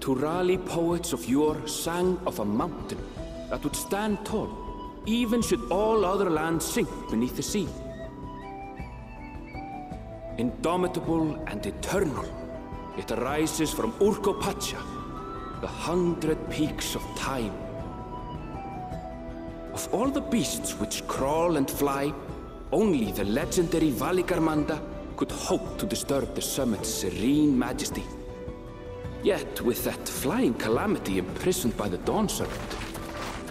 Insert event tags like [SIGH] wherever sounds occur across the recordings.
Turali poets of yore sang of a mountain that would stand tall, even should all other lands sink beneath the sea. Indomitable and eternal, it arises from Urqopacha, the hundred peaks of time. Of all the beasts which crawl and fly, only the legendary Valigarmanda could hope to disturb the summit's serene majesty. Yet, with that flying calamity imprisoned by the Dawn Serpent,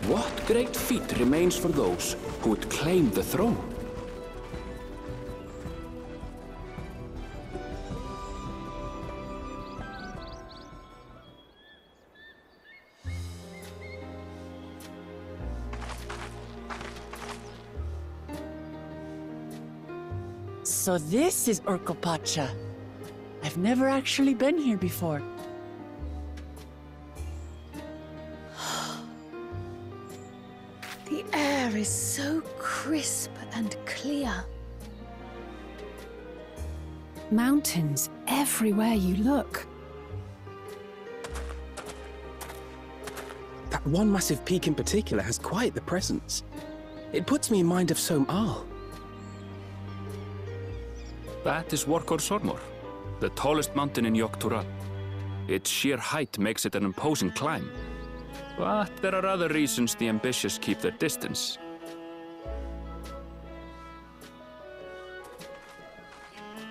what great feat remains for those who would claim the throne? So this is Urqopacha. I've never actually been here before. Air is so crisp and clear. Mountains everywhere you look. That one massive peak in particular has quite the presence. It puts me in mind of Sohm Al. That is Worqor Zormor, the tallest mountain in Yok Tural. Its sheer height makes it an imposing climb. But there are other reasons the ambitious keep their distance.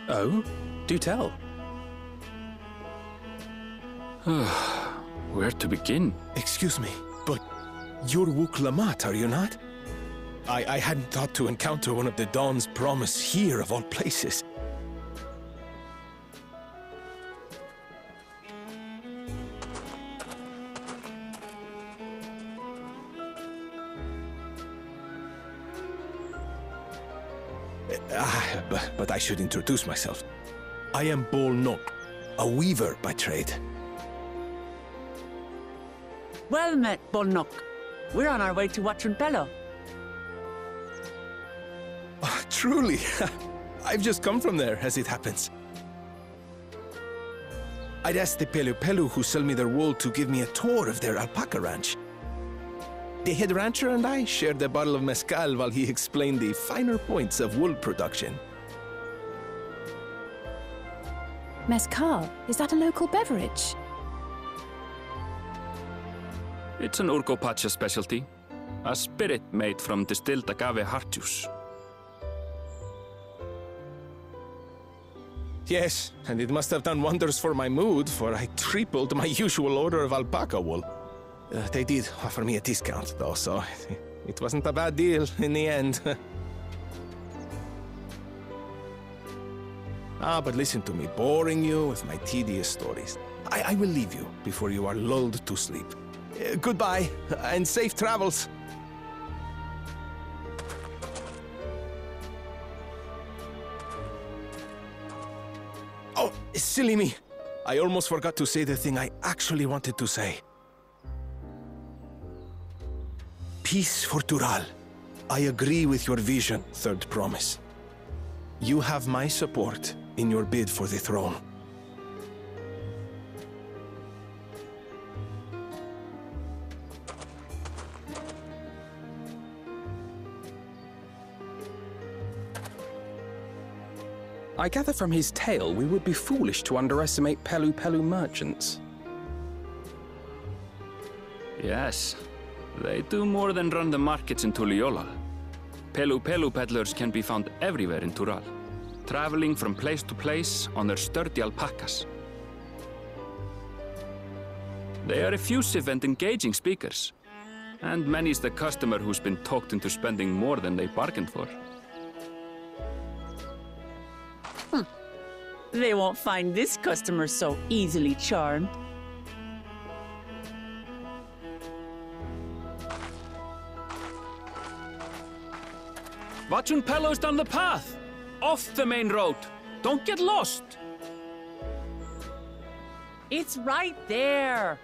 Oh? Do tell. [SIGHS] Where to begin? Excuse me, but you're Wuk Lamat, are you not? I, I hadn't thought to encounter one of the Dawn's promise here of all places. Ah, but, but I should introduce myself. I am Bol Nok, a weaver by trade. Well met, Bolnok. We're on our way to Wachunpelo. Ah, truly, [LAUGHS] I've just come from there, as it happens. I'd asked the Pelupelu who sell me their wool to give me a tour of their alpaca ranch. The head rancher and I shared a bottle of mezcal while he explained the finer points of wool production. Mezcal, is that a local beverage? It's an Urqopacha specialty. A spirit made from distilled agave heart juice. Yes, and it must have done wonders for my mood, for I tripled my usual order of alpaca wool. Uh, they did offer me a discount, though, so [LAUGHS] it wasn't a bad deal in the end. [LAUGHS] ah, but listen to me, boring you with my tedious stories. I, I will leave you before you are lulled to sleep. Uh, goodbye, and safe travels. Oh, silly me. I almost forgot to say the thing I actually wanted to say. Peace for Tural. I agree with your vision, Third Promise. You have my support in your bid for the throne. I gather from his tale we would be foolish to underestimate Pelupelu merchants. Yes, they do more than run the markets in Tuliyollal. Pelupelu peddlers can be found everywhere in Tural, traveling from place to place on their sturdy alpacas. They are effusive and engaging speakers, and many's the customer who's been talked into spending more than they bargained for. They won't find this customer so easily charmed. Wachunpelo is down the path. Off the main road. Don't get lost. It's right there.